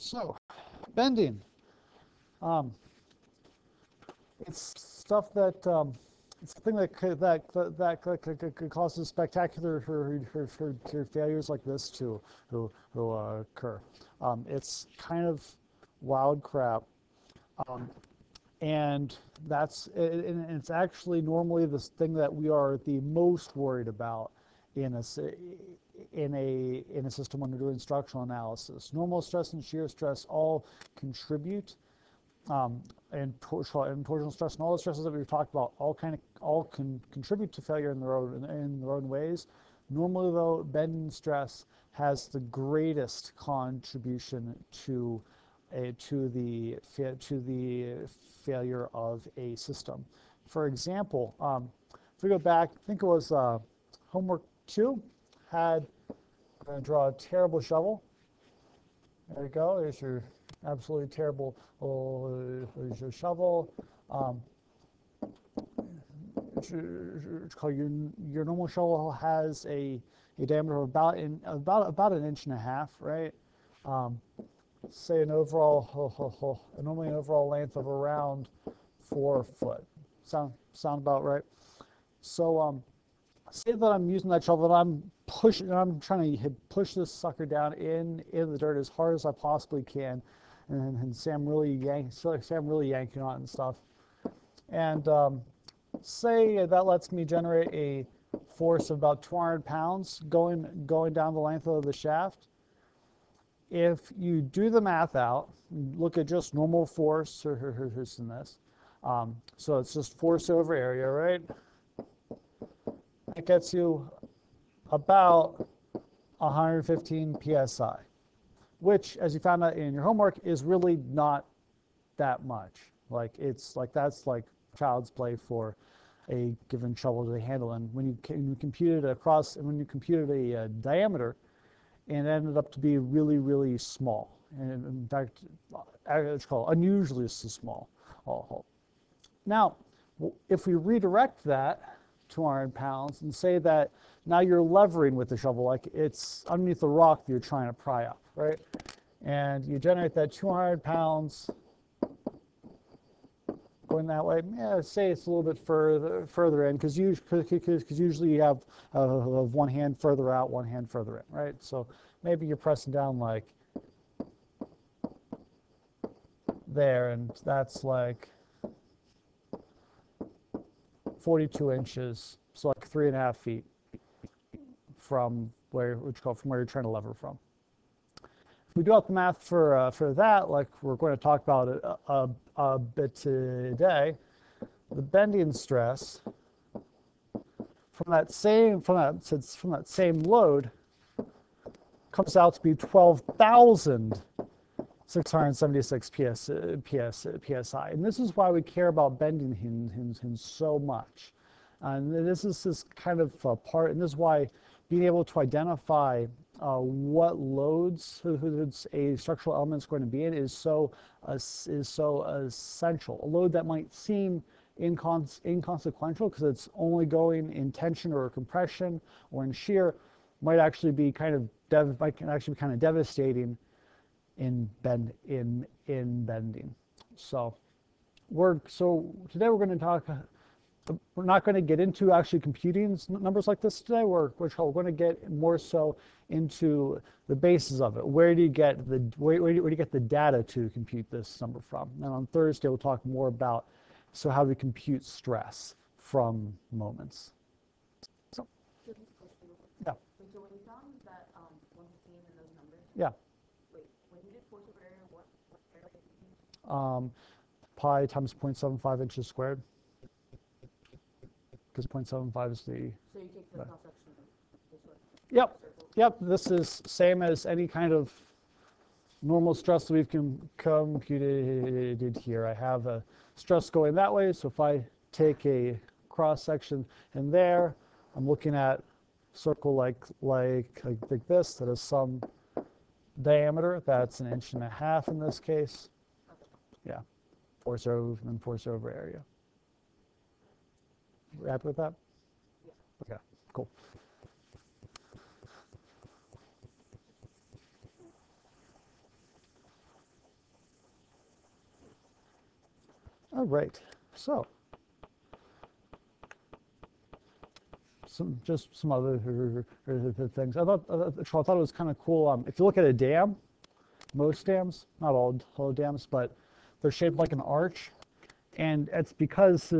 So, bending. Um, it's stuff that um, it's something that could, that that, that could, could, could cause spectacular for, for, for, failures like this to who who uh, occur. Um, it's kind of wild crap, um, and that's and it's actually normally the thing that we are the most worried about in a in a in a system when we're doing structural analysis. Normal stress and shear stress all contribute um, and, and torsional stress and all the stresses that we've talked about all kind of all can contribute to failure in their own in their own ways. Normally, though, bending stress has the greatest contribution to a, to the to the failure of a system. For example, um, if we go back, I think it was uh, homework two had. I'm going to draw a terrible shovel. There you go. There's your absolutely terrible there's your shovel. Um, it's called your, your normal shovel has a, a diameter of about in, about about an inch and a half, right? Um, say an overall normally an overall length of around four foot. Sound sound about right? So um, say that I'm using that shovel and I'm pushing, and I'm trying to push this sucker down in in the dirt as hard as I possibly can and, and Sam really yank, Sam really yanking on it and stuff. And um, say that lets me generate a force of about 200 pounds going going down the length of the shaft. If you do the math out, look at just normal force or in this. Um, so it's just force over area, right? Gets you about 115 psi which, as you found out in your homework, is really not that much. Like it's like that's like child's play for a given shovel to handle. And when you, when you computed across, and when you computed a, uh, diameter, and it ended up to be really, really small. And in fact, it's called unusually small. Now, if we redirect that 200 pounds and say that now you're levering with the shovel, like it's underneath the rock that you're trying to pry up right? And you generate that 200 pounds going that way. Yeah, say it's a little bit further further in because usually you have uh, one hand further out, one hand further in, right? So maybe you're pressing down like there, and that's like 42 inches, so like three and a half feet from where, which call from where you're trying to lever from. If we do out the math for, uh, for that, like we're going to talk about a, a, a bit today, the bending stress from that same from that from that same load comes out to be 12,676 PS, PS, psi, and this is why we care about bending him so much. And this is this kind of part, and this is why being able to identify uh, what loads a structural element is going to be in is so uh, is so essential. A load that might seem incons inconsequential because it's only going in tension or compression or in shear might actually be kind of might actually be kind of devastating in bend in in bending. So we're so today we're going to talk we're not going to get into actually computing numbers like this today. We're, we're going to get more so into the basis of it. Where do you get the where, where, do you, where do you get the data to compute this number from? And on Thursday we'll talk more about so how we compute stress from moments. So, yeah. So when you found that um, 115 in those numbers. Yeah. Wait, when you did force over area, what, what area did you use? Um, pi times 0.75 inches squared because 0.75 is the. So you take the cross section? Yep, yep. This is same as any kind of normal stress that we've com computed here. I have a stress going that way, so if I take a cross section in there, I'm looking at circle like like like this that has some diameter. That's an inch and a half in this case. Yeah. Force over and force over area. We're happy with that? Yeah. Okay, cool. All right, so some just some other things. I thought uh, I thought it was kind of cool. Um, if you look at a dam, most dams, not all all dams, but they're shaped like an arch, and it's because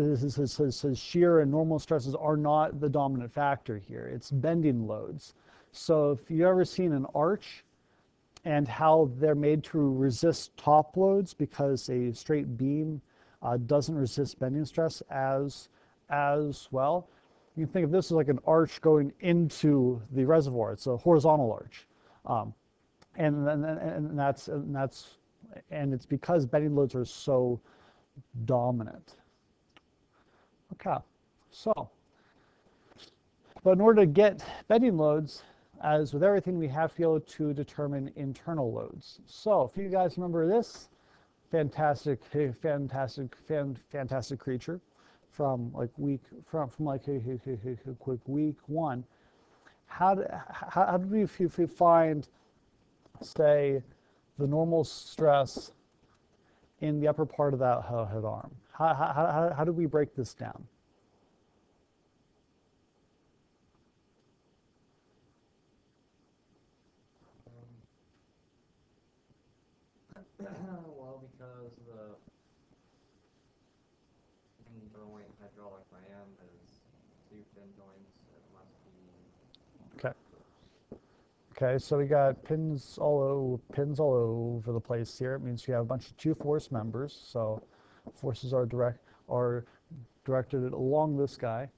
shear and normal stresses are not the dominant factor here. It's bending loads. So if you've ever seen an arch and how they're made to resist top loads because a straight beam uh, doesn't resist bending stress as as well. You can think of this as like an arch going into the reservoir. It's a horizontal arch. Um, and, and, and that's and that's and it's because bending loads are so dominant. Okay, so but in order to get bending loads, as with everything, we have to be able to determine internal loads. So if you guys remember this fantastic, fantastic, fan, fantastic creature from like week from from like quick week one, how do, how, how if we find say the normal stress in the upper part of that head arm? How, how, how, how do we break this down? well, because the joint hydraulic ram is two pin joints, it must be Okay. Okay, so we got pins all over, pins all over the place here. It means you have a bunch of two force members. So forces are direct are directed along this guy.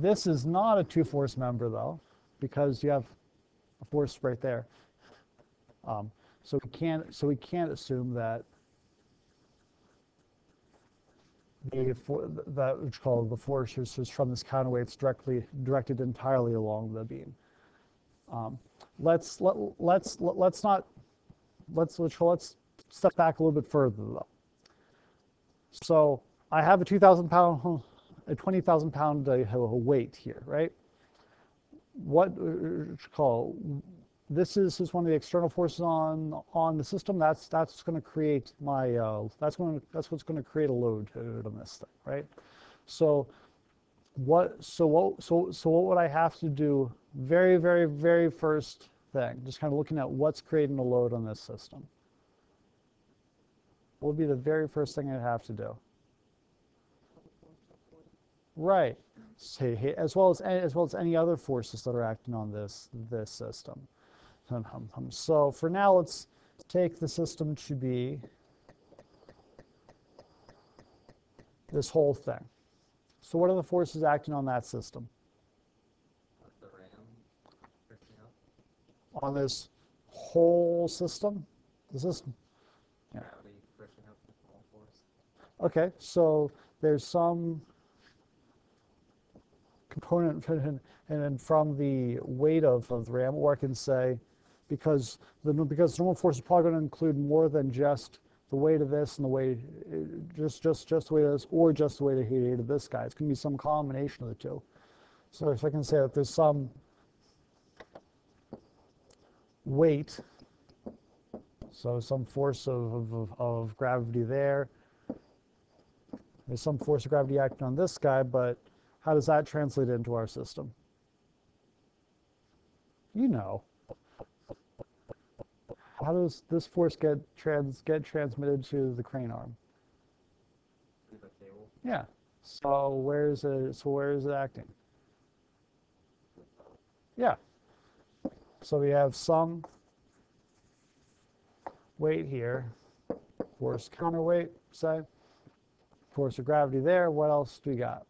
This is not a two force member though, because you have a force right there. Um, so we can't so we can't assume that the for, that which called the force is from this counterweight it's directly directed entirely along the beam. Um, let's let, let's let, let's not let's let's step back a little bit further though. So I have a 2,000 pound, a 20,000 pound uh, weight here, right? What uh, call this is, is one of the external forces on on the system. That's that's going to create my uh, that's going that's what's going to create a load on this thing, right? So what so what so so what would I have to do? Very very very first thing, just kind of looking at what's creating a load on this system. What would be the very first thing I'd have to do? Right. Say, hey, as well as as well as any other forces that are acting on this this system. So for now, let's take the system to be this whole thing. So what are the forces acting on that system? the ram. On this whole system? The system? Yeah. Gravity pushing up the whole force. Okay, so there's some component and then from the weight of, of the ram, or I can say because the because normal force is probably going to include more than just the weight of this and the weight just just just the weight of this or just the weight of height of this guy. It's to be some combination of the two. So if I can say that there's some weight, so some force of, of, of gravity there. There's some force of gravity acting on this guy, but how does that translate into our system? You know how does this force get trans get transmitted to the crane arm? Through the cable. Yeah. So where is it? So where is it acting? Yeah. So we have some weight here, force counterweight, say, force of gravity there. What else do we got?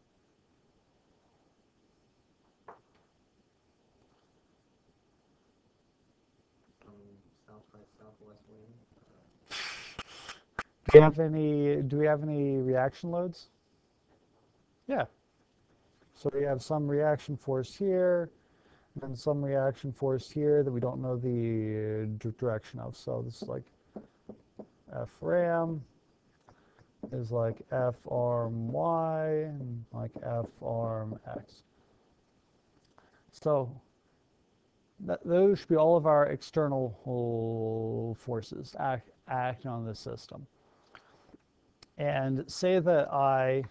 Do we have any, do we have any reaction loads? Yeah. So we have some reaction force here, and some reaction force here that we don't know the direction of. So this is like F ram is like F arm Y and like F arm X. So that, those should be all of our external forces act, acting on this system. And say that I,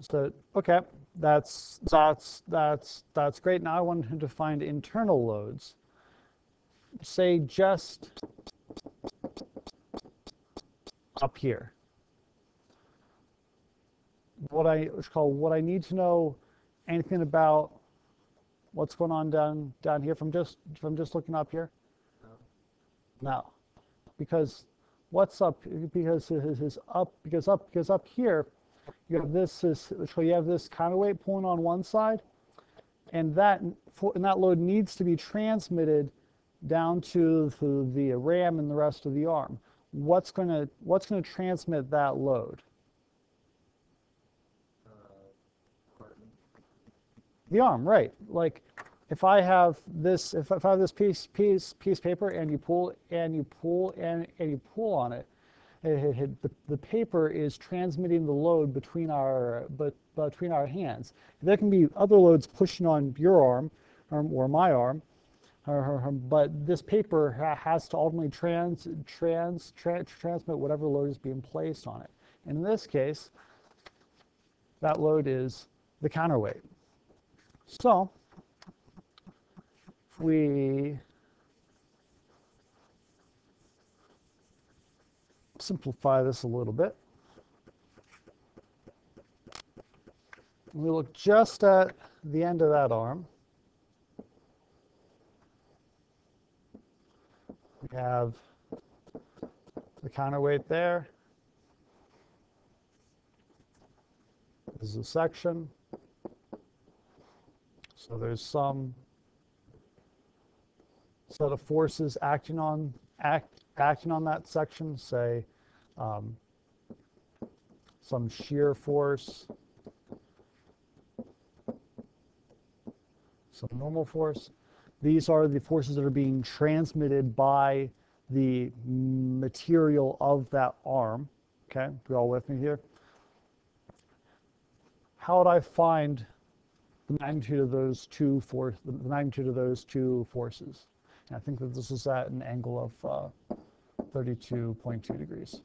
so, okay, that's, that's, that's, that's great. Now I want him to find internal loads. Say just up here. What I, called, what I need to know anything about what's going on down, down here from just, from just looking up here? No, because what's up, because is up, because up, because up here, you have this, is, so you have this counterweight pulling on one side, and that, and that load needs to be transmitted down to the, the ram and the rest of the arm. What's gonna, what's gonna transmit that load? The arm, right. Like, if I have this, if, if I have this piece, piece, piece paper and you pull, and you pull, and, and you pull on it, it, it- the, the paper is transmitting the load between our, but, between our hands. There can be other loads pushing on your arm, or, or my arm, but this paper has to ultimately trans, trans, tra- transmit whatever load is being placed on it. And in this case, that load is the counterweight. So, we simplify this a little bit, we look just at the end of that arm. We have the counterweight there. This is a section. So there's some set of forces acting on act acting on that section, say um, some shear force, some normal force. These are the forces that are being transmitted by the material of that arm. Okay, you all with me here? How would I find the magnitude of those two force, the magnitude of those two forces? I think that this is at an angle of uh, 32.2 degrees.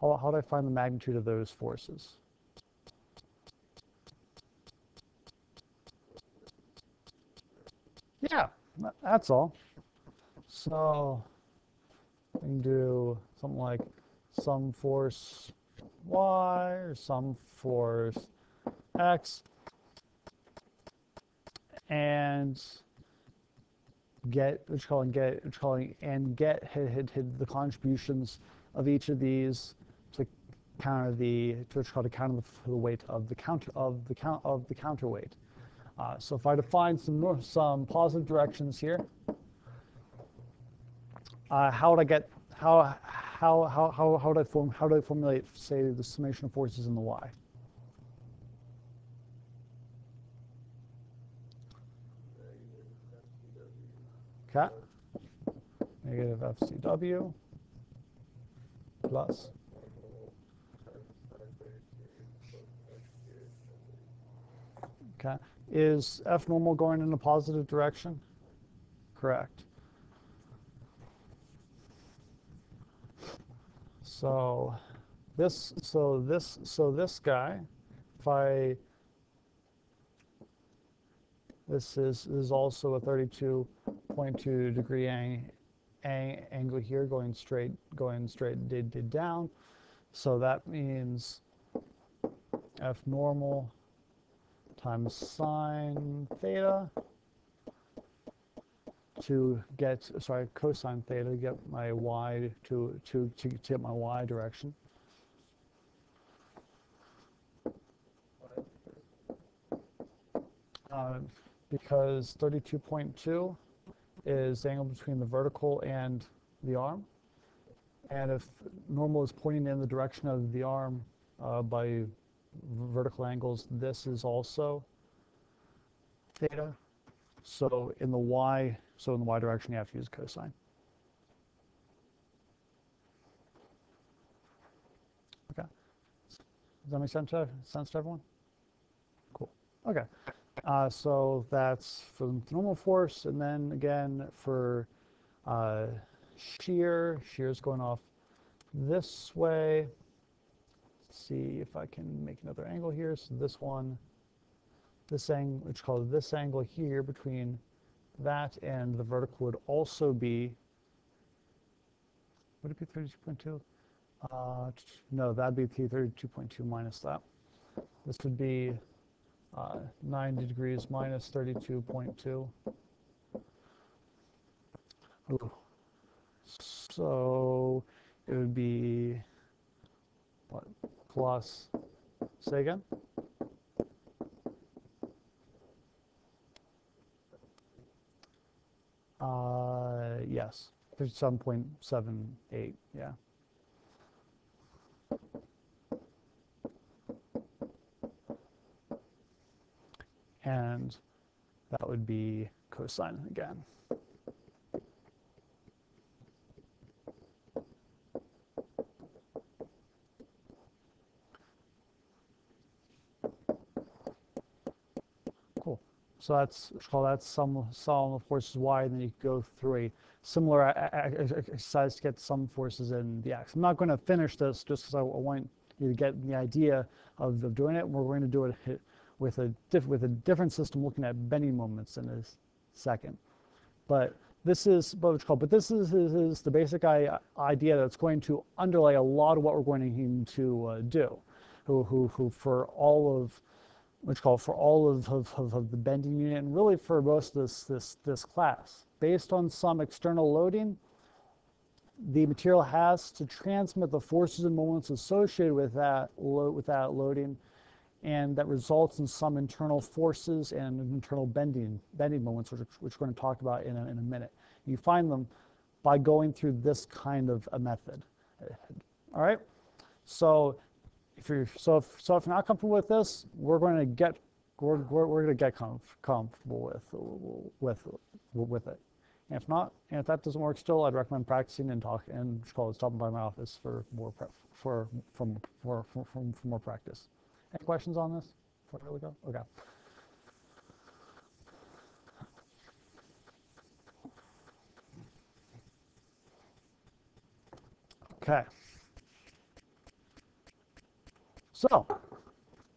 How, how do I find the magnitude of those forces? Yeah, that's all. So we can do something like sum force y or sum force x and get you calling get you calling and get hit, hit, hit the contributions of each of these to counter the to what you call to counter the, the weight of the counter of the count of the counterweight. Uh, so if I define some some positive directions here, uh, how would I get how how how how how would I form how do I formulate say the summation of forces in the y? Okay. Negative FCW plus Okay. Is F normal going in a positive direction? Correct. So this, so this, so this guy, if I, this is, is also a 32.2 degree ang, ang, angle here going straight, going straight did, did down. So that means F normal times sine theta to get, sorry, cosine theta to get my y to, to, to, to get my y direction. Uh, because 32.2 is the angle between the vertical and the arm. And if normal is pointing in the direction of the arm uh, by vertical angles, this is also theta. So in the y, so in the y direction, you have to use cosine. Okay. Does that make sense to, sense to everyone? Cool. Okay. Uh, so that's for the normal force, and then again for uh, shear. is going off this way. Let's see if I can make another angle here. So this one, this angle, which called this angle here between that and the vertical would also be, would it be 32.2? Uh, no, that'd be T 32.2 minus that. This would be uh, 90 degrees minus 32.2. So it would be what plus say again? Uh, yes, 37.78, yeah. And that would be cosine again. Cool. So that's call that sum sum of forces y, and then you go through a similar exercise to get some forces in the x. I'm not going to finish this just because I, I want you to get the idea of, of doing it. We're going to do it with a diff, with a different system, looking at bending moments in a second. But this is what it's called. But this is, is, is the basic I, idea that's going to underlay a lot of what we're going to uh, do. Who, who, who for all of which call for all of, of, of, of the bending unit and really for most of this, this, this class. Based on some external loading, the material has to transmit the forces and moments associated with that, lo- with that loading, and that results in some internal forces and internal bending, bending moments, which, which we're going to talk about in a, in a minute. You find them by going through this kind of a method. All right? So if you're so if, so if you're not comfortable with this, we're going to get we're, we're, we're going to get comf- comfortable with with with it. And if not, and if that doesn't work still, I'd recommend practicing and talk and call stopping by my office for more prep for from for, for, for, for more practice. Any questions on this before really go? Okay. Okay. So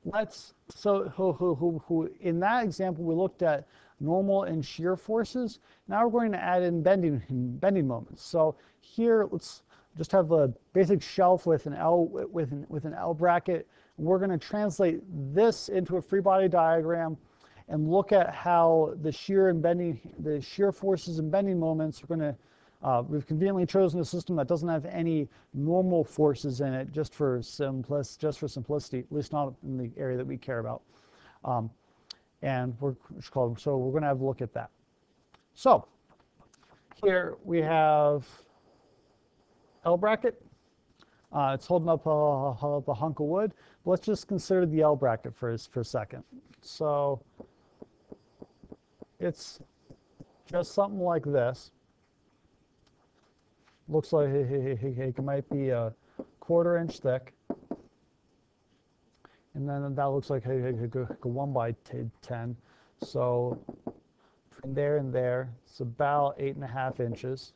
let's so who, who, who in that example we looked at normal and shear forces. Now we're going to add in bending bending moments. So here let's just have a basic shelf with an L with an, with an L bracket. We're going to translate this into a free body diagram and look at how the shear and bending the shear forces and bending moments are going to uh, we've conveniently chosen a system that doesn't have any normal forces in it, just for simplis, just for simplicity, at least not in the area that we care about. Um, and we're called, so we're going to have a look at that. So here we have L bracket. Uh, it's holding up a, a hunk of wood. Let's just consider the L bracket for, for a second. So it's just something like this looks like it might be a quarter inch thick. And then that looks like a, one by 10. So from there and there, it's about eight and a half inches.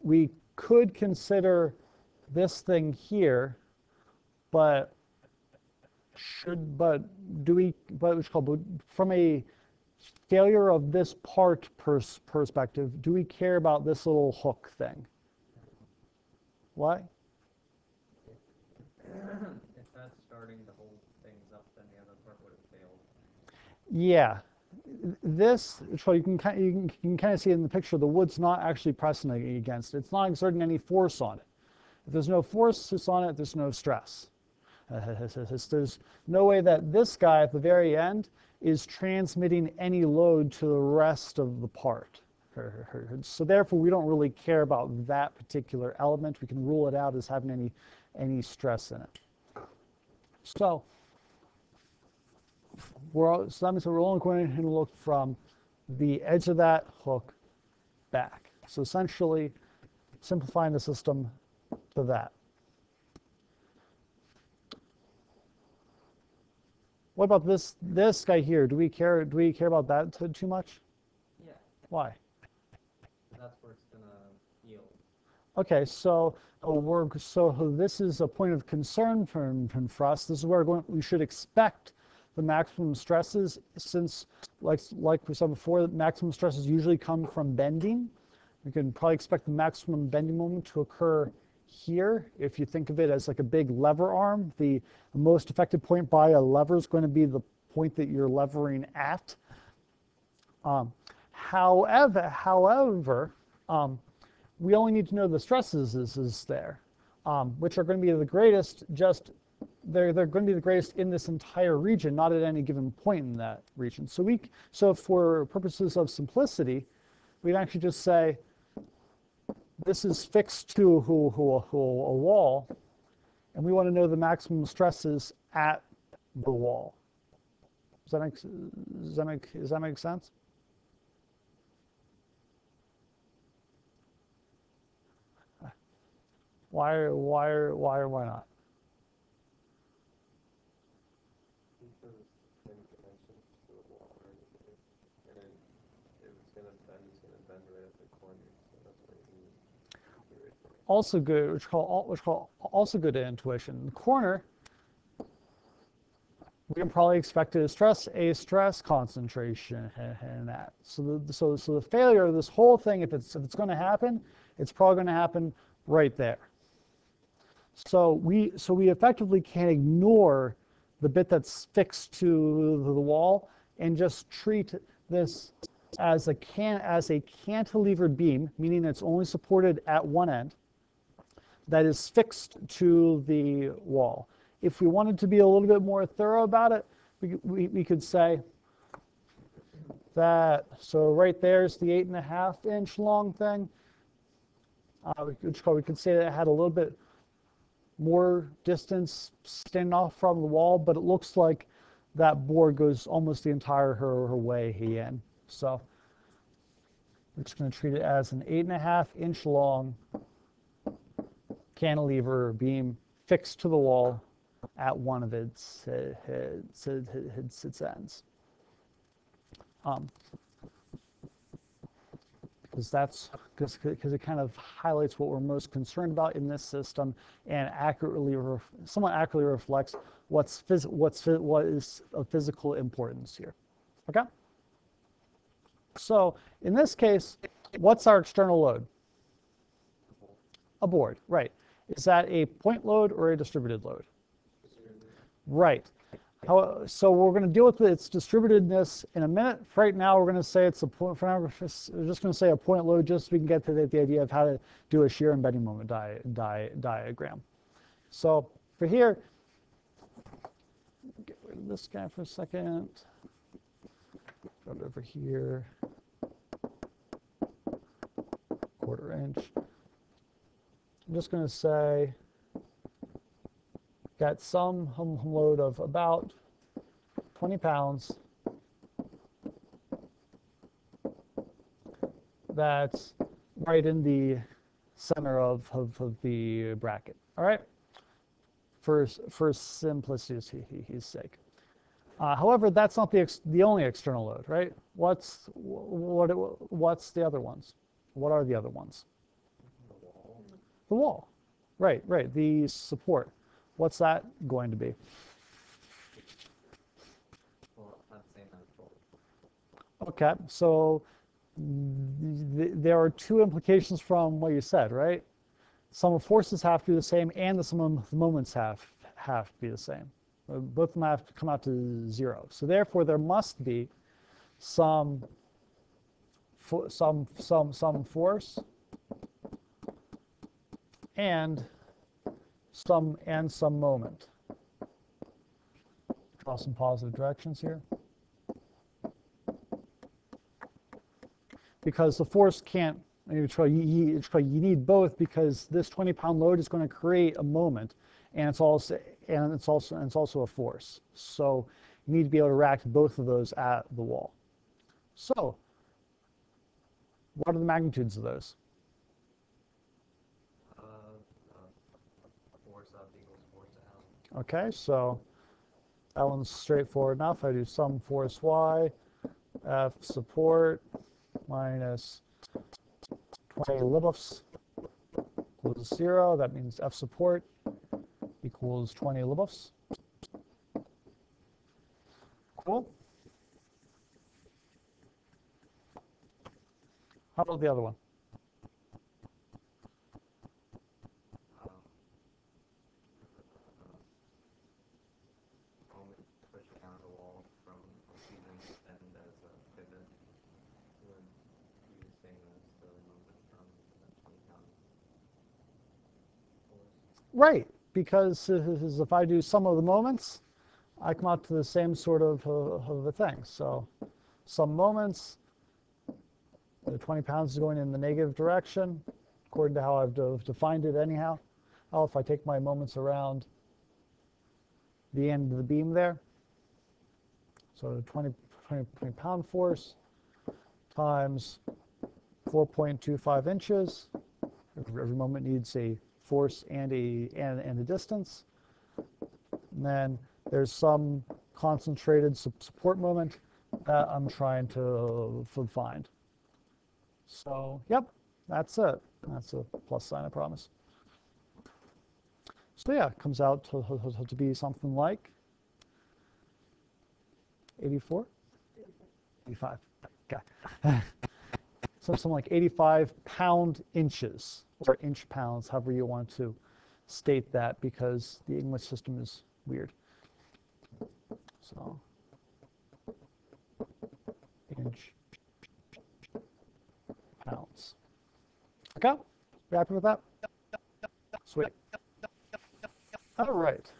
We could consider this thing here, but should, but do we, but it's called, from a failure of this part pers perspective, do we care about this little hook thing? Why? if that's starting to hold things up, then the other part would have failed. Yeah. This, so you can, you can, you can kind of see in the picture, the wood's not actually pressing against it. It's not exerting any force on it. If there's no force on it, there's no stress. There's no way that this guy at the very end is transmitting any load to the rest of the part. So therefore, we don't really care about that particular element. We can rule it out as having any, any stress in it. So, we're, so that means we're only going to look from the edge of that hook back. So essentially, simplifying the system to that. What about this this guy here? Do we care do we care about that too, too much? Yeah. Why? that's where it's gonna yield. Okay, so uh, we're so this is a point of concern for, for us. This is where going, we should expect the maximum stresses since like like we said before, the maximum stresses usually come from bending. We can probably expect the maximum bending moment to occur here. If you think of it as like a big lever arm, the most effective point by a lever is going to be the point that you're levering at. Um, however, however, um, we only need to know the stresses is, is there, um, which are going to be the greatest just, they're, they're going to be the greatest in this entire region, not at any given point in that region. So we, so for purposes of simplicity, we'd actually just say, this is fixed to who, who, who, a wall, and we want to know the maximum stresses at the wall. Does that make, does that make, does that make sense? Why, why, why, why not? Because it's same dimensions to the wall or anything. And then if it's gonna bend, it's gonna bend right at the corner, so that's why you need to be right there. Also good, which call, which call also good intuition. The corner, we can probably expect to stress a stress concentration in that. So the, so, so the failure of this whole thing, if it's, if it's going to happen, it's probably going to happen right there. So we, so we effectively can ignore the bit that's fixed to the wall and just treat this as a can as a cantilevered beam, meaning it's only supported at one end, that is fixed to the wall. If we wanted to be a little bit more thorough about it, we, we, we could say that, so right there's the eight and a half inch long thing. Uh, we, could, we could say that it had a little bit more distance standing off from the wall, but it looks like that board goes almost the entire her, her way in. So we're just going to treat it as an eight and a half inch long cantilever beam fixed to the wall at one of its, its, its, its ends. Um, because that's because it kind of highlights what we're most concerned about in this system and accurately somewhat accurately reflects what's phys what's what is of physical importance here. Okay? So in this case what's our external load? A board right is that a point load or a distributed load right how, so we're going to deal with its distributedness in a minute. For right now, we're going to say it's a point. For now, we're just, we're just going to say a point load, just so we can get to the, the idea of how to do a shear and bending moment di di diagram. So for here, get rid of this guy for a second. Put it over here, quarter inch. I'm just going to say got some hum load of about 20 pounds. That's right in the center of, of, of the bracket. All right, for, for simplicity's sake. Uh, however, that's not the, the only external load, right? What's, what, what's the other ones? What are the other ones? The wall. Right, right, the support. What's that going to be? Okay, so th there are two implications from what you said, right? Sum of forces have to be the same, and the sum of the moments have have to be the same. Both of them have to come out to zero. So therefore, there must be some some some some force and some and some moment. Draw some positive directions here. Because the force can't, you, you, you need both because this 20 pound load is going to create a moment and it's also and it's also and it's also a force. So you need to be able to react both of those at the wall. So what are the magnitudes of those? Okay, so that one's straightforward enough. I do sum force y, F support minus 20 Leboffs equals zero. That means F support equals 20 Leboffs. Cool. How about the other one? Um, moment push down the wall from season end as a pivot would be the same as the movement from the twenty pound force. Right, because if I do sum of the moments, I come out to the same sort of, uh, of a thing. So sum moments, the 20 pounds is going in the negative direction, according to how I've de- defined it anyhow. Oh, if I take my moments around the end of the beam there, so 20, 20, 20 pound force times 4.25 inches. Every every moment needs a force and a and, and a distance. And then there's some concentrated su- support moment that I'm trying to find. So, yep, that's it. That's a plus sign, I promise. So yeah, it comes out to, to, to be something like 84? 85. Okay. so something like 85 pound inches or inch pounds, however you want to state that, because the English system is weird. So, inch pounds. Okay, you happy with that? Sweet. All right.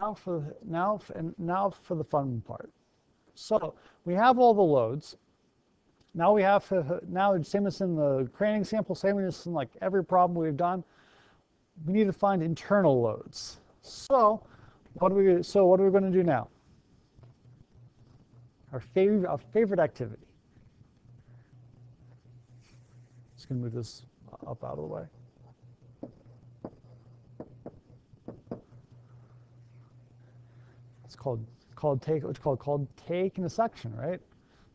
Now for now and now for the fun part. So we have all the loads. Now we have to, now same as in the craning sample, same as in like every problem we've done, we need to find internal loads. So what are we, so what are we going to do now? Our favorite, our favorite activity. Just going to move this up out of the way. It's called, called take, it's called, called taking a section, right?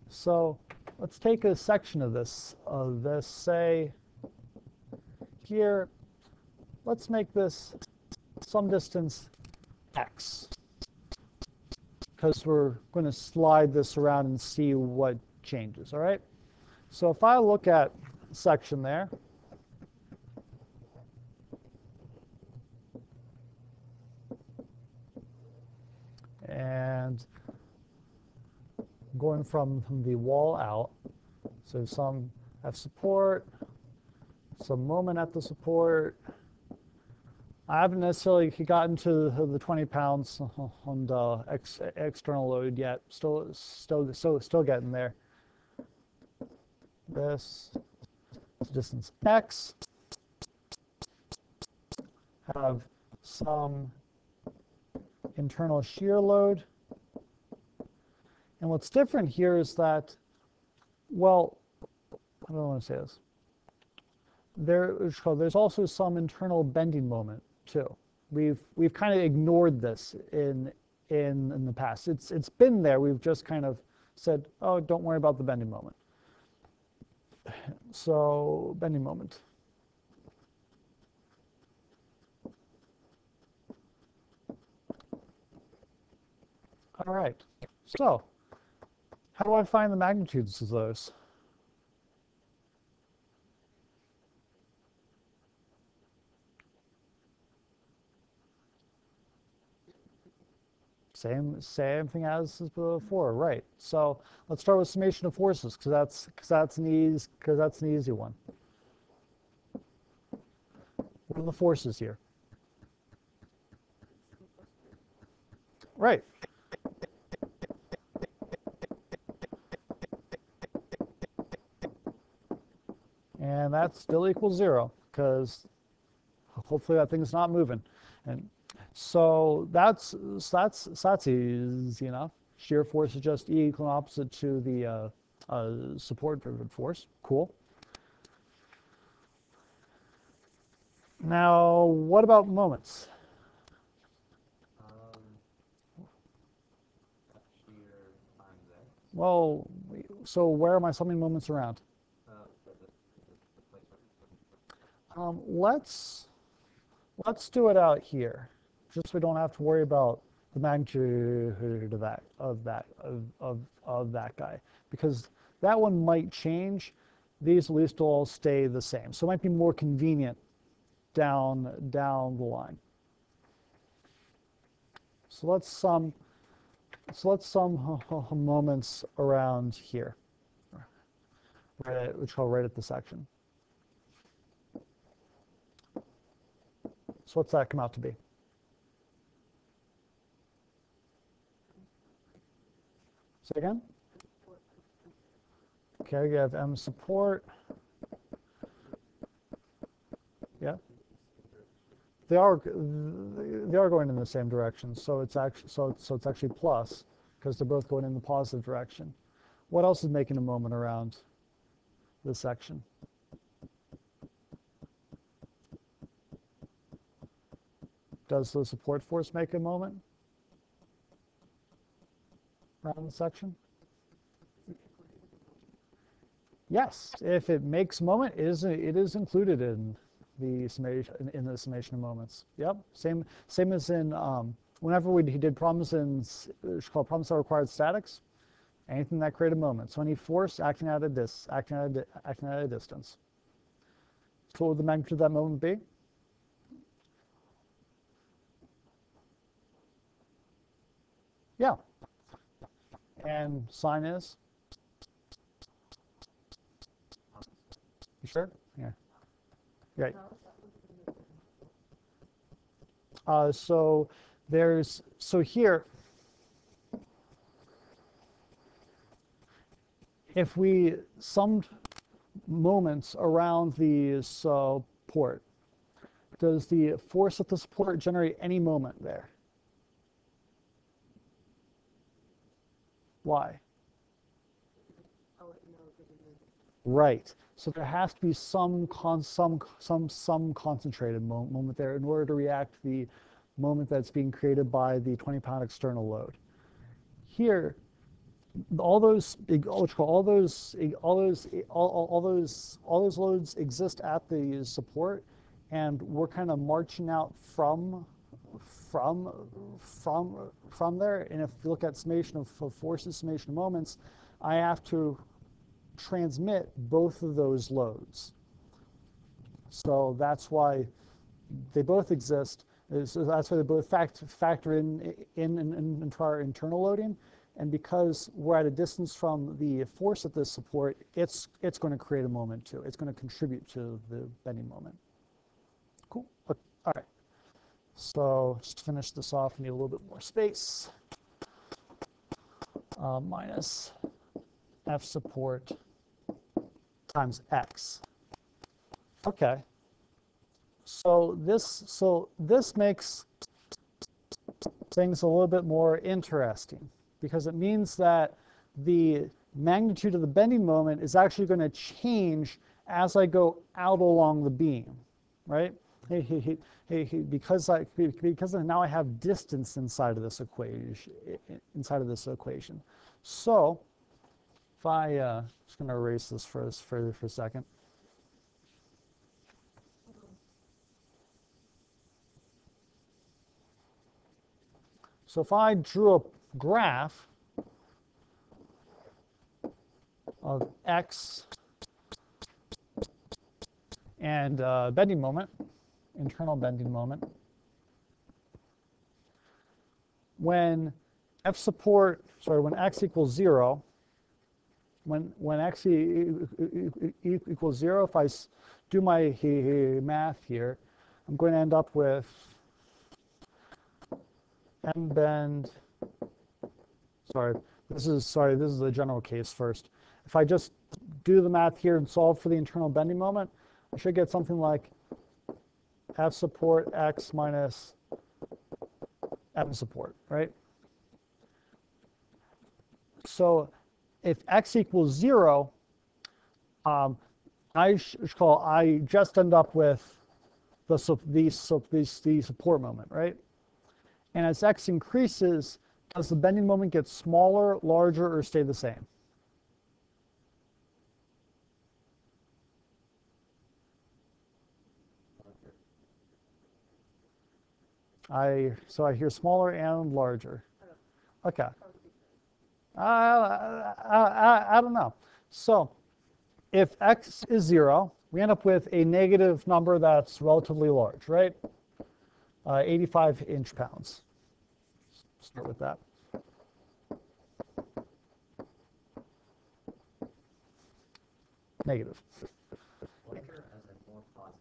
So let's take a section of this, this, say, here, let's make this some distance x. Because we're going to slide this around and see what changes, all right? So if I look at section there, and going from the wall out. So some have support, some moment at the support. I haven't necessarily gotten to the, the 20 pounds on the ex, external load yet. Still, still, still, still getting there. This distance x. Have some internal shear load. And what's different here is that, well, I don't want to say this. There there's also some internal bending moment too. We've we've kind of ignored this in in in the past. It's it's been there. We've just kind of said, oh, don't worry about the bending moment. So bending moment. All right. So, how do I find the magnitudes of those? Same same thing as before, right? So let's start with summation of forces because that's because that's an easy because that's an easy one. What are the forces here? Right. And that still equals zero because hopefully that thing's not moving. And so that's so that's so that's easy enough. Shear force is just E equal and opposite to the uh, uh, support driven force. Cool. Now, what about moments? Um, F shear times X. Well, so where am I summing moments around? Um, let's let's do it out here, just so we don't have to worry about the magnitude of that of that of of, of that guy because that one might change. These at least all stay the same, so it might be more convenient down down the line. So let's sum so let's sum moments around here, which I'll right at the section. So what's that come out to be? Say again? Okay, you have M support. Yeah. They are they are going in the same direction, so it's actually so it's, so it's actually plus because they're both going in the positive direction. What else is making a moment around this section? Does the support force make a moment around the section? Yes, if it makes moment, it is, it is included in the summation in, the summation of moments. Yep, same same as in um, whenever we did problems in it's called problems that required statics, anything that created moment. So any force acting at a dis acting at a, acting at a distance. So what would the magnitude of that moment be? Yeah. And sign is? You sure? Yeah. Right. Uh, so there's, so here, if we summed moments around the support, does the force at the support generate any moment there? Why? Right. So there has to be some con some some some concentrated mo moment there in order to react to the moment that's being created by the 20 pound external load. Here, all those all those all those all, all those all those loads exist at the support, and we're kind of marching out from from from from there. And if you look at summation of, of forces, summation of moments, I have to transmit both of those loads. So that's why they both exist. So that's why they both fact, factor in, in, in, into our internal loading. And because we're at a distance from the force at this support, it's, it's going to create a moment too. It's going to contribute to the bending moment. Cool. All right. So just finish this off, I need a little bit more space. Uh, minus F support times X. Okay. So this so this makes things a little bit more interesting because it means that the magnitude of the bending moment is actually going to change as I go out along the beam, right? Because I because now I have distance inside of this equation inside of this equation. So if I uh, just going to erase this for us for for a second. So if I drew a graph of x and uh, bending moment, internal bending moment, when F support, sorry, when x equals zero, when, when x equals zero, if I do my math here, I'm going to end up with M bend, sorry, this is, sorry, this is the general case first. If I just do the math here and solve for the internal bending moment, I should get something like F support X minus M support, right? So if X equals zero, um, I should call, I just end up with the, the, the, the support moment, right? And as x increases, does the bending moment get smaller, larger, or stay the same? I so I hear smaller and larger. Okay. I, I, I, I don't know. So if x is 0, we end up with a negative number that's relatively large, right? Uh, 85 inch pounds. Start with that. Negative. Larger as a more positive.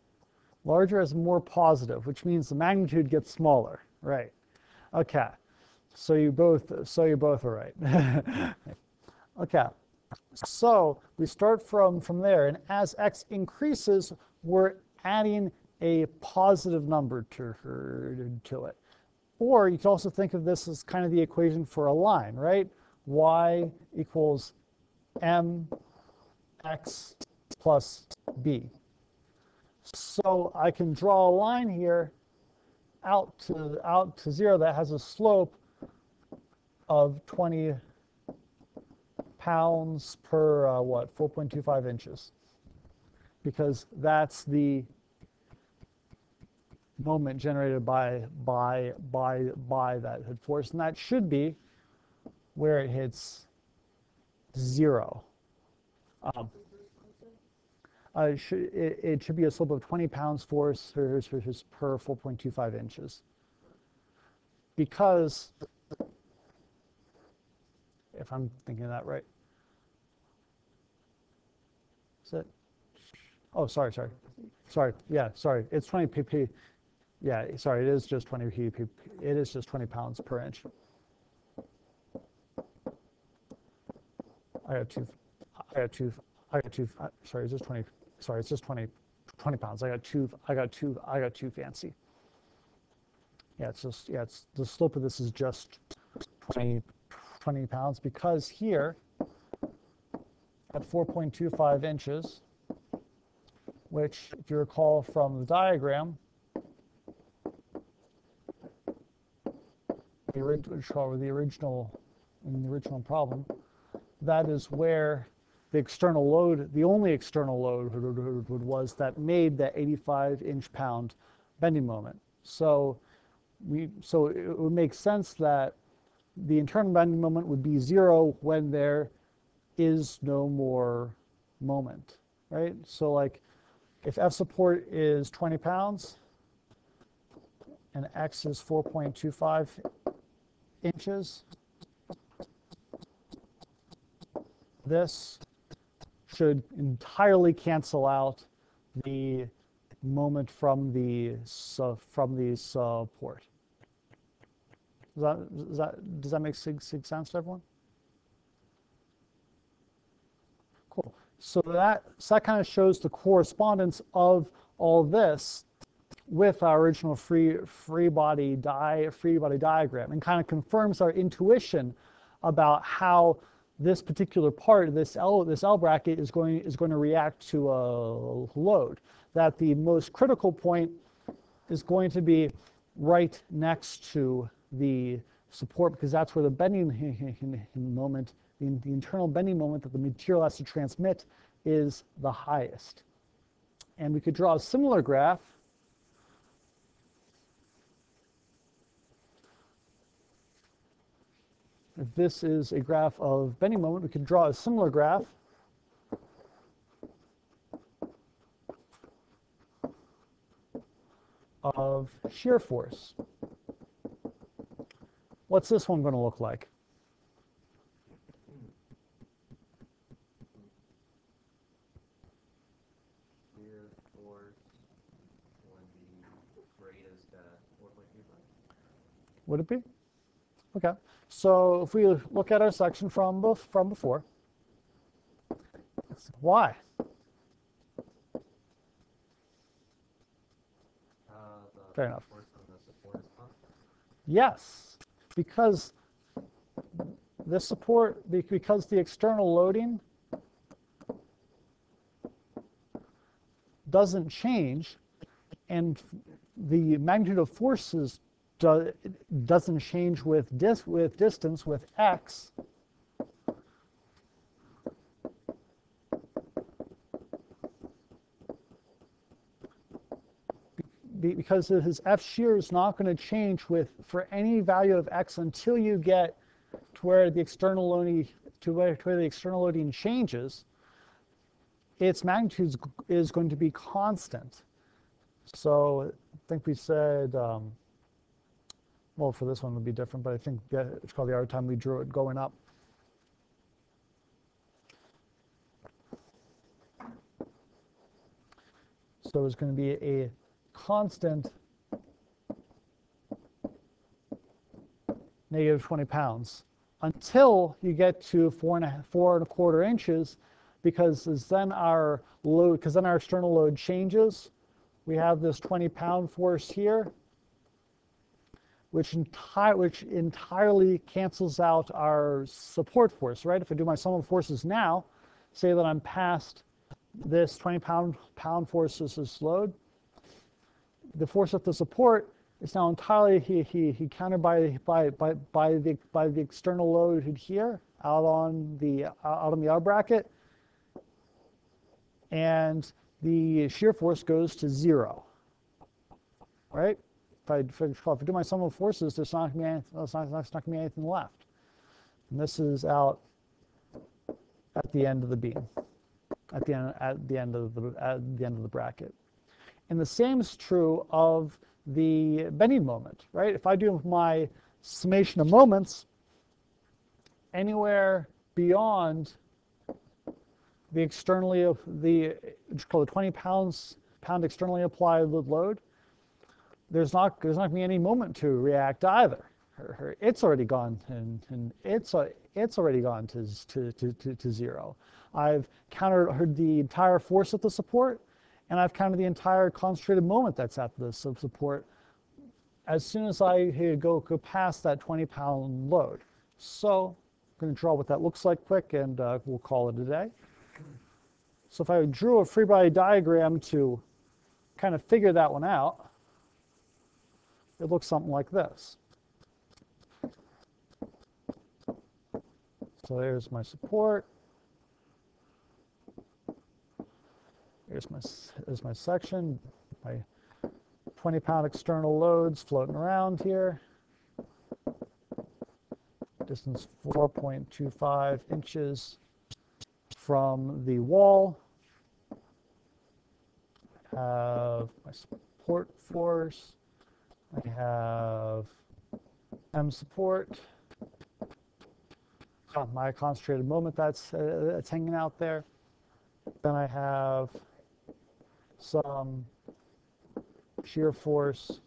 Larger is more positive, which means the magnitude gets smaller, right? Okay, so you both, so you both are right. okay, so we start from, from there, and as x increases, we're adding a positive number to, to it. Or you can also think of this as kind of the equation for a line, right? y equals mx plus b. So I can draw a line here out to out to zero that has a slope of 20 pounds per uh, what 4.25 inches. Because that's the moment generated by by by by that head force. And that should be where it hits zero. Um, uh, it, should, it, it should be a slope of 20 pounds force per, per 4.25 inches. Because, if I'm thinking that right, is it? Oh, sorry, sorry, sorry. Yeah, sorry. It's 20 pp. Yeah, sorry. It is just 20 pp. It is just 20 pounds per inch. I got two. I got two. I got two. uh, Sorry, it's just 20 sorry, it's just 20, 20 pounds. I got too, I got too, I got too fancy. Yeah, it's just, yeah, it's, the slope of this is just 20, 20 pounds because here at 4.25 inches, which if you recall from the diagram, the original, the original, in the original problem, that is where the external load, the only external load was that made that 85 inch pound bending moment. So we, so it would make sense that the internal bending moment would be zero when there is no more moment, right? So like if F support is 20 pounds and X is 4.25 inches, this should entirely cancel out the moment from the uh, from the support. Does that, does that does that make sense to everyone? Cool. So that so that kind of shows the correspondence of all this with our original free free body di free body diagram and kind of confirms our intuition about how this particular part, this L, this L bracket is going, is going to react to a load. That the most critical point is going to be right next to the support because that's where the bending moment, the, the internal bending moment that the material has to transmit is the highest. And we could draw a similar graph If this is a graph of bending moment, we can draw a similar graph of shear force. What's this one going to look like? Shear force would be greatest at 4.25. Would it be? Okay. So if we look at our section from, from before, why? Uh, Fair enough. Yes, because the support, because the external loading doesn't change, and the magnitude of forces do, doesn't change with dis, with distance with x. because his F shear is not going to change with for any value of x until you get to where the external loading to where, to where the external loading changes. Its magnitude is is going to be constant. So I think we said, um, well, for this one would be different, but I think it's probably our time we drew it going up. So it's going to be a constant negative 20 pounds until you get to four and a, four and a quarter inches because then our load, because then our external load changes. We have this 20 pound force here, which, enti- which entirely cancels out our support force, right? If I do my sum of forces now, say that I'm past this 20 pound pound force is this load. The force of the support is now entirely he, he, he countered by, by, by, by, the, by the external load here out on the out on the outer bracket. And the shear force goes to zero. Right? If I, if I, do my sum of forces, there's not not gonna be anything left. And this is out at the end of the beam at the end at the end of the at the end of the bracket. And the same is true of the bending moment, right? If I do my summation of moments anywhere beyond the externally of the it's called 20 pounds pound externally applied load, there's not there's not gonna be any moment to react either. Her- her- It's already gone and, and it's it's already gone to, to, to, to, to zero. I've countered the entire force of the support, and I've counted the entire concentrated moment that's at the sub support as soon as I go, go past that 20 pound load. So I'm going to draw what that looks like quick, and uh, we'll call it a day. So if I drew a free body diagram to kind of figure that one out, it looks something like this. So there's my support. Here's my, here's my section, my 20 pound external loads floating around here. Distance 4.25 inches from the wall. Have my support force. I have M support. My concentrated moment that's, uh, that's hanging out there. Then I have sum shear force,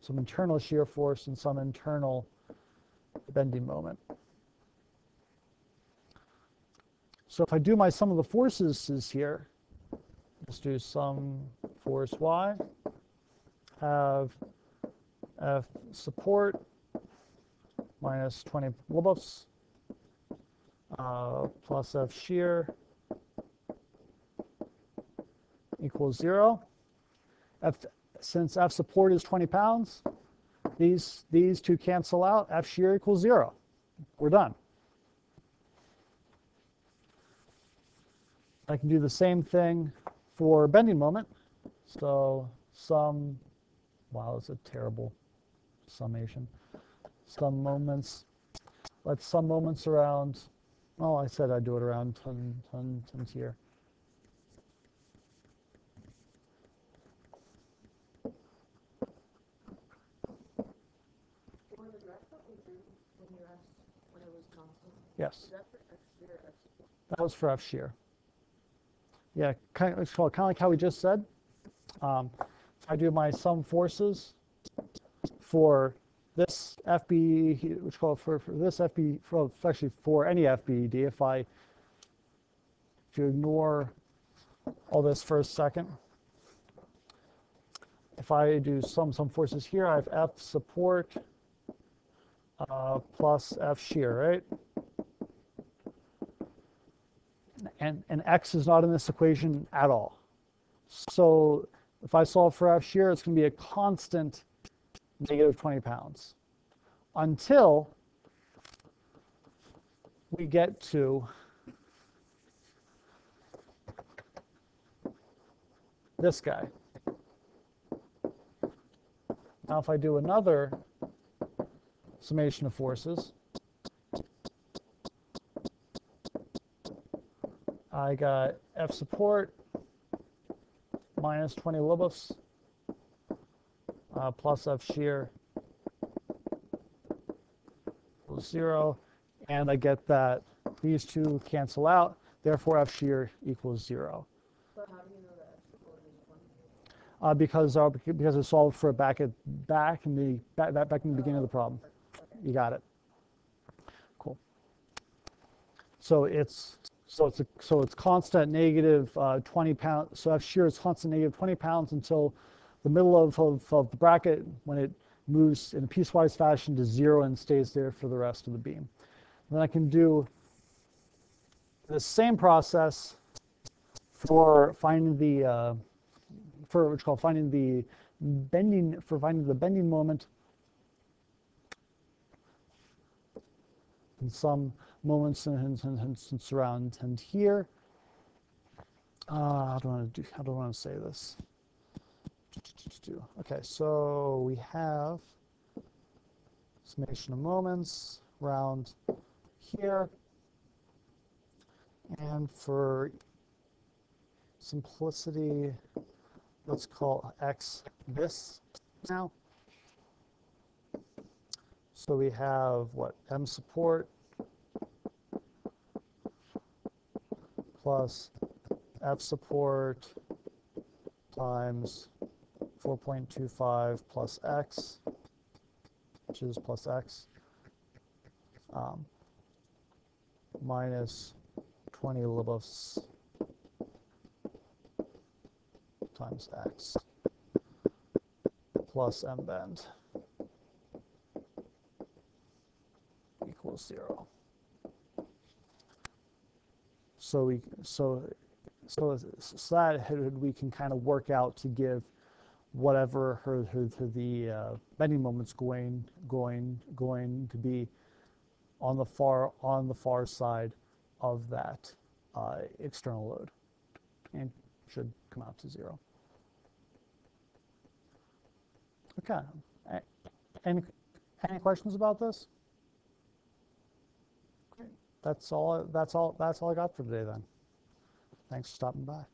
some internal shear force, and some internal bending moment. So if I do my sum of the forces is here, let's do some force y, have F support minus 20 Lobos uh, plus F shear equals zero. F, since F support is 20 pounds, these, these two cancel out. F shear equals zero. We're done. I can do the same thing for bending moment. So sum, wow, that's a terrible summation. Sum moments, let's sum moments around, oh, I said I'd do it around 10, 10, 10 here. Yes. that? That was for F shear. Yeah, kind of, it's called, kind of like how we just said. Um, I do my sum forces for this FB, which called for, for this FB, for, actually for any FBD, if I, if you ignore all this for a second, if I do sum some forces here, I have F support uh, plus F shear, right? and, and x is not in this equation at all. So if I solve for f shear, it's going to be a constant negative 20 pounds until we get to this guy. Now, if I do another summation of forces, I got F support minus 20 Lobos uh, plus F shear equals zero, and I get that these two cancel out, therefore F shear equals zero. But how do you know that F support is twenty? Uh, because our, because it's solved for it back at back in the back, back back in the beginning of the problem. You got it. Cool. So it's so it's a, so it's constant negative uh, 20 pounds. So F shear is constant negative 20 pounds until the middle of, of, of the bracket when it moves in a piecewise fashion to zero and stays there for the rest of the beam. then I can do the same process for finding the uh, for what's called finding the bending for finding the bending moment in some moments and, and, and, and around and here. Uh, how do I want to do? I want to say this? Okay, so we have summation of moments around here, and for simplicity, let's call x this now. So we have what m support plus f support times 4.25 plus x, which is plus x, um, minus 20 Lobos times x plus m bend equals zero. So we so so so that we can kind of work out to give whatever her, her, her the uh, bending moment's going going going to be on the far on the far side of that uh, external load and should come out to zero. Okay. Any, any questions about this? That's all, that's all, that's all I got for today then. Thanks for stopping by.